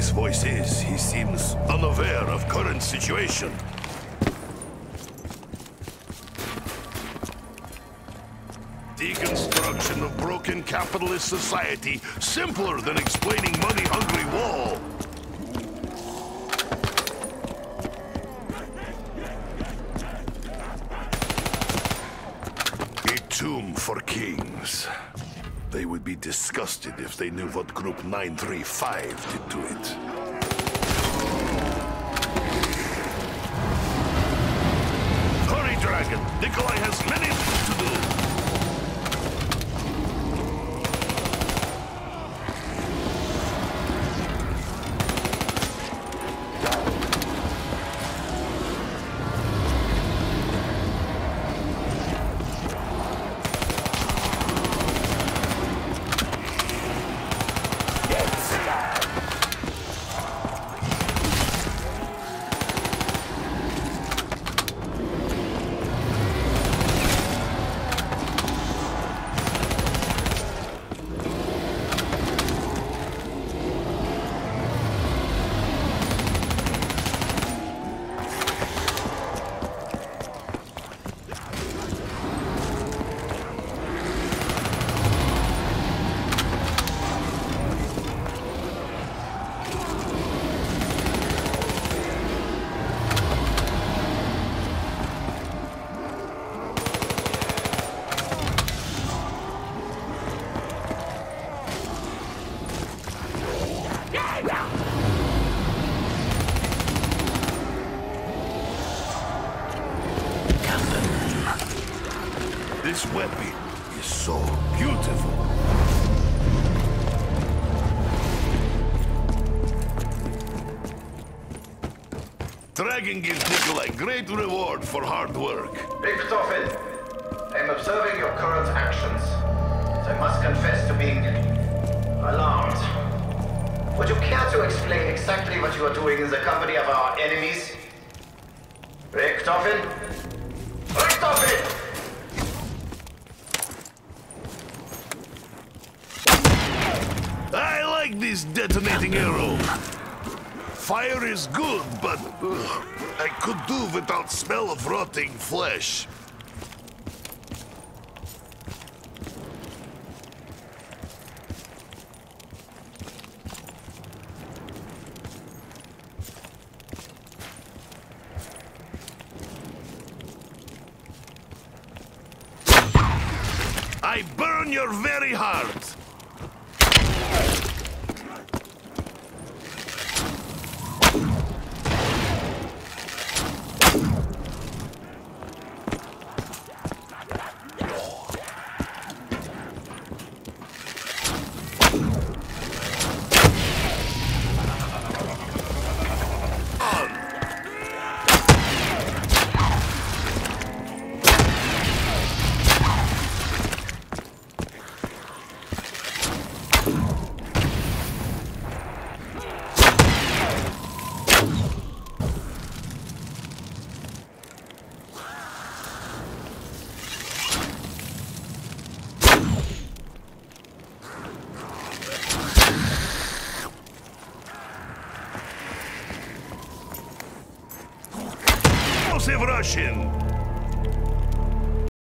his voice is, he seems unaware of current situation. Deconstruction of broken capitalist society, simpler than explaining money-hungry wall. A tomb for kings. They would be disgusted if they knew what Group 935 did to it. This weapon is so beautiful. Dragon gives Nikolai great reward for hard work. Richtofen, I am observing your current actions. I must confess to being alarmed. Would you care to explain exactly what you are doing in the company of our enemies? Richtofen? Richtofen! I like this detonating arrow. Fire is good, but ugh, I could do without smell of rotting flesh. I burn your very heart. Russian!